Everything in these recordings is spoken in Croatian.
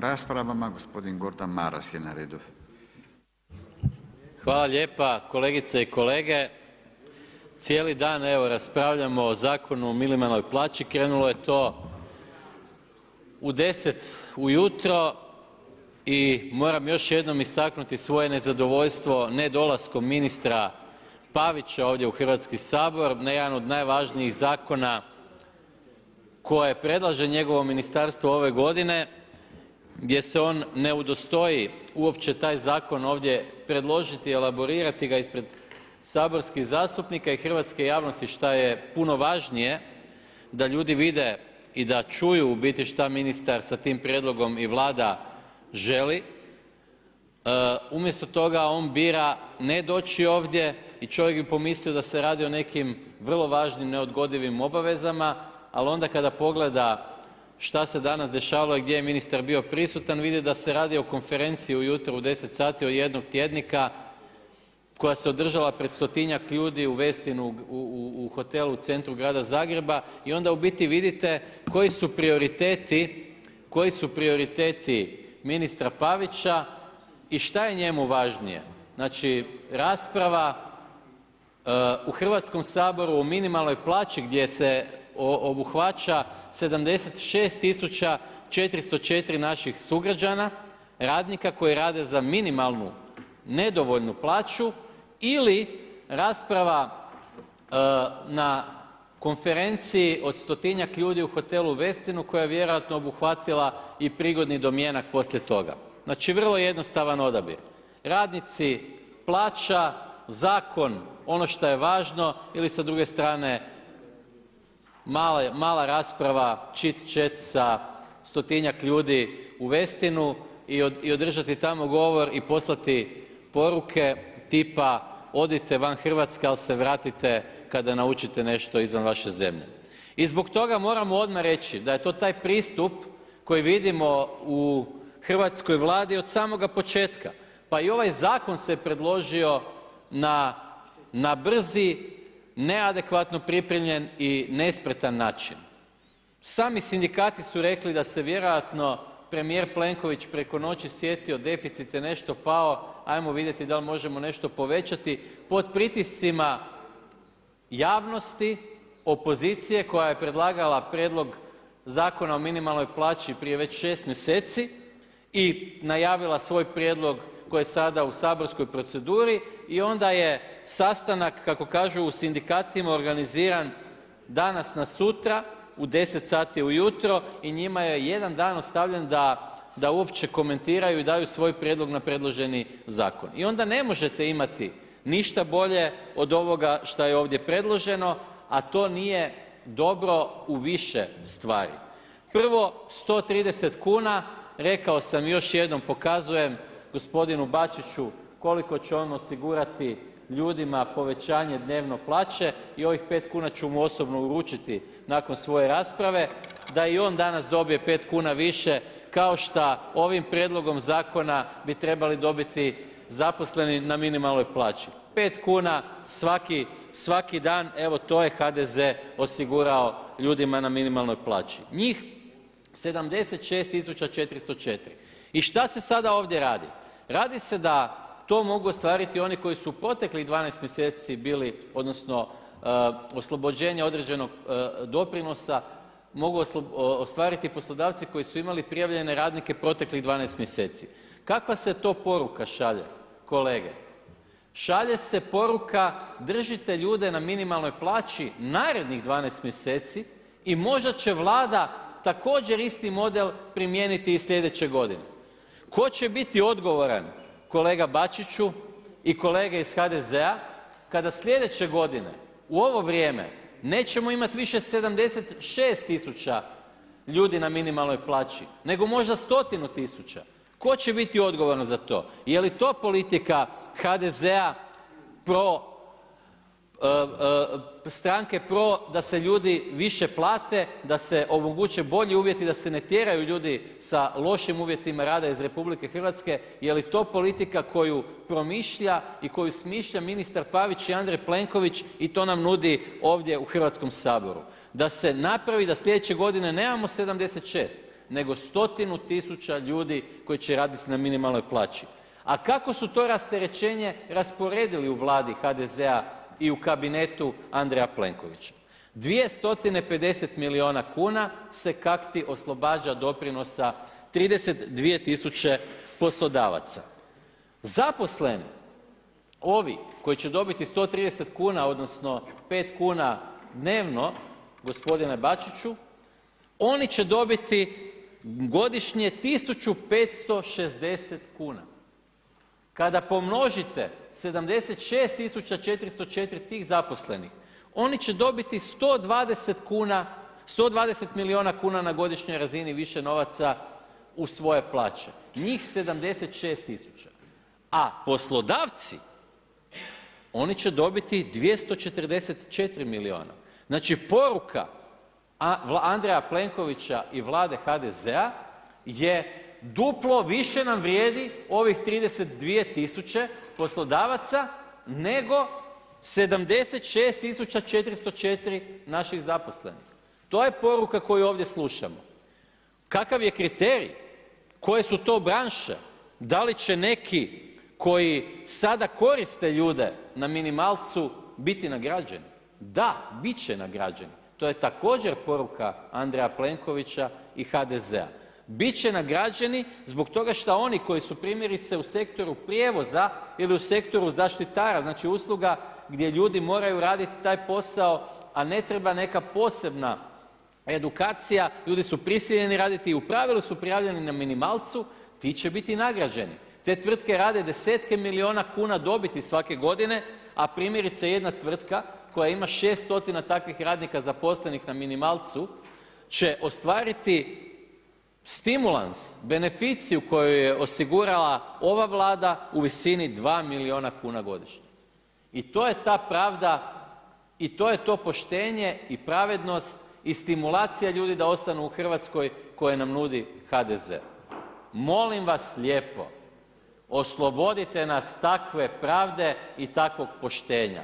raspravama, gospodin Gordan Maras je na redu. Hvala lijepa, kolegice i kolege, cijeli dan evo raspravljamo o Zakonu o minimalnoj plaći, krenulo je to u 10 ujutro i moram još jednom istaknuti svoje nezadovoljstvo nedolaskom ministra Pavića ovdje u Hrvatski sabor na jedan od najvažnijih zakona koje predlaže njegovo ministarstvo ove godine gdje se on ne udostoji uopće taj zakon ovdje predložiti, elaborirati ga ispred saborskih zastupnika i hrvatske javnosti šta je puno važnije da ljudi vide i da čuju u biti šta ministar sa tim prijedlogom i Vlada želi. Umjesto toga on bira ne doći ovdje i čovjek bi pomislio da se radi o nekim vrlo važnim neodgodivim obavezama, ali onda kada pogleda šta se danas dešavalo i gdje je ministar bio prisutan vidi da se radi o konferenciji ujutro u 10 sati od jednog tjednika koja se održala pred stotinjak ljudi u Westinu u hotelu u centru grada Zagreba i onda u biti vidite koji su prioriteti, koji su prioriteti ministra Pavića i šta je njemu važnije. Znači rasprava u Hrvatskom saboru o minimalnoj plaći gdje se obuhvaća 76 tisuća 404 naših sugrađana, radnika koji rade za minimalnu nedovoljnu plaću ili rasprava na konferenciji od stotinjak ljudi u hotelu Westinu koja je vjerojatno obuhvatila i prigodni domjenak poslije toga. Znači vrlo jednostavan odabir. Radnici, plaća, zakon, ono što je važno ili sa druge strane mala rasprava, chit chat sa stotinjak ljudi u Westinu i održati tamo govor i poslati poruke tipa odite van Hrvatske ali se vratite kada naučite nešto izvan vaše zemlje. I zbog toga moramo odmah reći da je to taj pristup koji vidimo u hrvatskoj Vladi od samoga početka. Pa i ovaj zakon se predložio na brzi, neadekvatno pripremljen i nespretan način. Sami sindikati su rekli da se vjerojatno premijer Plenković preko noći sjetio deficit je nešto pao, ajmo vidjeti da li možemo nešto povećati pod pritiscima javnosti, opozicije koja je predlagala prijedlog Zakona o minimalnoj plaći prije već 6 mjeseci i najavila svoj prijedlog koji je sada u saborskoj proceduri i onda je sastanak kako kažu u sindikatima organiziran danas na sutra u 10 sati ujutro i njima je jedan dan ostavljen da uopće komentiraju i daju svoj prijedlog na predloženi zakon. I onda ne možete imati ništa bolje od ovoga što je ovdje predloženo, a to nije dobro u više stvari. Prvo, 130 kuna, rekao sam još jednom pokazujem gospodinu Bačiću koliko će on osigurati ljudima povećanje dnevno plaće i ovih 5 kuna ću mu osobno uručiti nakon svoje rasprave da i on danas dobije 5 kuna više kao što ovim prijedlogom zakona bi trebali dobiti zaposleni na minimalnoj plaći. 5 kuna svaki dan, evo to je HDZ osigurao ljudima na minimalnoj plaći. Njih 76 tisuća 404. I šta se sada ovdje radi? Radi se da to mogu ostvariti oni koji su proteklih 12 mjeseci bili, odnosno oslobođenje određenog doprinosa mogu ostvariti poslodavci koji su imali prijavljene radnike proteklih 12 mjeseci. Kakva se to poruka šalje kolege? Šalje se poruka držite ljude na minimalnoj plaći narednih 12 mjeseci i možda će Vlada također isti model primijeniti i sljedeće godine. Tko će biti odgovoran kolega Bačiću i kolege iz HDZ-a kada sljedeće godine u ovo vrijeme nećemo imati više 76 tisuća ljudi na minimalnoj plaći nego možda stotinu tisuća. Tko će biti odgovoran za to? Je li to politika HDZ-a pro stranke pro da se ljudi više plate, da se omoguće bolji uvjeti, da se ne tjeraju ljudi sa lošim uvjetima rada iz Hrvatske, je li to politika koju promišlja i koju smišlja ministar Pavić i Andrej Plenković i to nam nudi ovdje u Hrvatskom saboru. Da se napravi da sljedeće godine nemamo 76 nego stotinu tisuća ljudi koji će raditi na minimalnoj plaći. A kako su to rasterećenje rasporedili u Vladi HDZ-a i u kabinetu Andreja Plenkovića? 250 milijuna kuna se kakti oslobađa doprinosa 32 tisuće poslodavaca. Zaposleni, ovi koji će dobiti 130 kuna, odnosno 5 kuna dnevno, gospodine Bačiću, oni će dobiti godišnje 1560 kuna. Kada pomnožite 76 404 tih zaposlenih, oni će dobiti 120 kuna, 120 milijuna kuna na godišnjoj razini više novaca u svoje plaće. Njih 76 tisuća. A poslodavci, oni će dobiti 244 milijuna. Znači poruka Andreja Plenkovića i Vlade HDZ-a je duplo više nam vrijedi ovih 32 tisuće poslodavaca nego 76 404 naših zaposlenih. To je poruka koju ovdje slušamo. Kakav je kriterij? Koje su to branše? Da li će neki koji sada koriste ljude na minimalcu biti nagrađeni? Da, bit će nagrađeni. To je također poruka Andreja Plenkovića i HDZ-a. Bit će nagrađeni zbog toga što oni koji su primjerice u sektoru prijevoza ili u sektoru zaštitara, znači usluga gdje ljudi moraju raditi taj posao, a ne treba neka posebna edukacija, ljudi su prisiljeni raditi i u pravilu su prijavljeni na minimalcu, ti će biti nagrađeni. Te tvrtke rade desetke milijuna kuna dobiti svake godine, a primjerice jedna tvrtka koja ima 600 takvih radnika zaposlenih na minimalcu će ostvariti stimulans, beneficiju koju je osigurala ova Vlada u visini 2 milijuna kuna godišnje. I to je ta pravda i to je to poštenje i pravednost i stimulacija ljudi da ostanu u Hrvatskoj koje nam nudi HDZ. Molim vas lijepo, oslobodite nas takve pravde i takvog poštenja.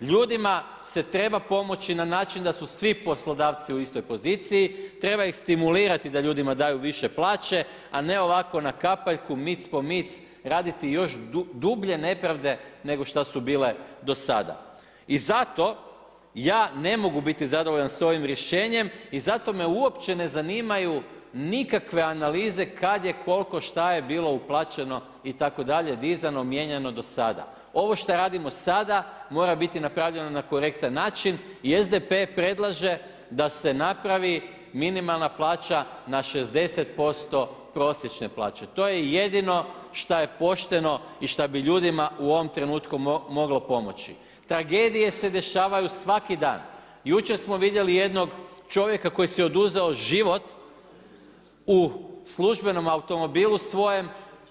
Ljudima se treba pomoći na način da su svi poslodavci u istoj poziciji, treba ih stimulirati da ljudima daju više plaće, a ne ovako na kapaljku, mic po mic, raditi još dublje nepravde nego što su bile do sada. I zato ja ne mogu biti zadovoljan s ovim rješenjem i zato me uopće ne zanimaju nikakve analize kad je, koliko, šta je bilo uplaćeno i tako dalje, dizano, mijenjano do sada. Ovo što radimo sada mora biti napravljeno na korektan način i SDP predlaže da se napravi minimalna plaća na 60% prosječne plaće. To je jedino šta je pošteno i šta bi ljudima u ovom trenutku moglo pomoći. Tragedije se dešavaju svaki dan. Jučer smo vidjeli jednog čovjeka koji si je oduzeo život u službenom automobilu svojem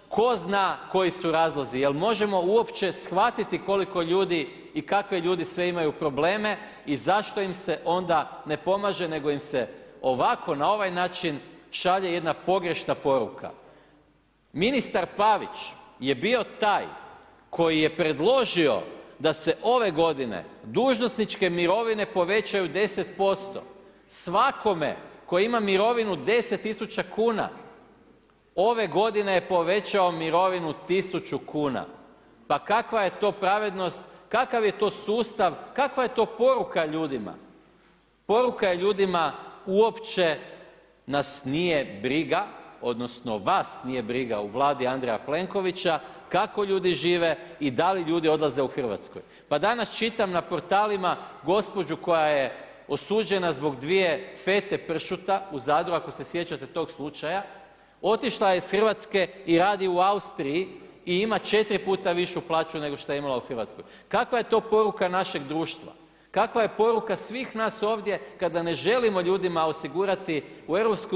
Tko zna koji su razlozi, jel možemo uopće shvatiti koliko ljudi i kakve ljudi sve imaju probleme i zašto im se onda ne pomaže nego im se ovako na ovaj način šalje jedna pogrešna poruka. Ministar Pavić je bio taj koji je predložio da se ove godine dužnosničke mirovine povećaju 10%. Svakome koji ima mirovinu 10 tisuća kuna ove godine je povećao mirovinu tisuću kuna. Pa kakva je to pravednost, kakav je to sustav, kakva je to poruka ljudima? Poruka je ljudima uopće nas nije briga, odnosno vas nije briga u Vladi Andreja Plenkovića kako ljudi žive i da li ljudi odlaze u Hrvatskoj. Pa danas čitam na portalima gospođu koja je osuđena zbog dvije fete pršuta u Zadru, ako se sjećate tog slučaja, otišla je iz Hrvatske i radi u Austriji i ima četiri puta višu plaću nego što je imala u Hrvatskoj. Kakva je to poruka našeg društva? Kakva je poruka svih nas ovdje kada ne želimo ljudima osigurati u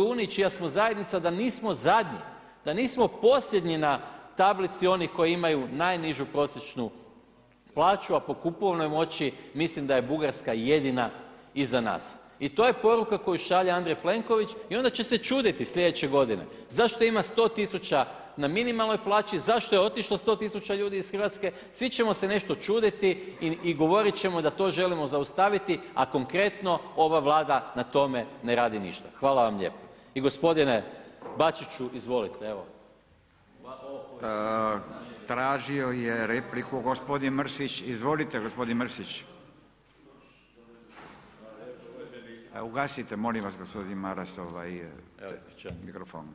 uniji čija smo zajednica da nismo zadnji, da nismo posljednji na tablici onih koji imaju najnižu prosječnu plaću, a po kupovnoj moći mislim da je Bugarska jedina iza nas. I to je poruka koju šalje Andrej Plenković i onda će se čuditi sljedeće godine. Zašto ima 100 tisuća na minimalnoj plaći, zašto je otišlo 100 tisuća ljudi iz Hrvatske, svi ćemo se nešto čuditi i, govorit ćemo da to želimo zaustaviti, a konkretno ova Vlada na tome ne radi ništa. Hvala vam lijepo. I gospodine Bačiću, izvolite, evo. E, tražio je repliku gospodin Mrsić, izvolite gospodin Mrsić. Ugasite molim vas gospodin Maras ovaj Evo, ispričavam se. mikrofon.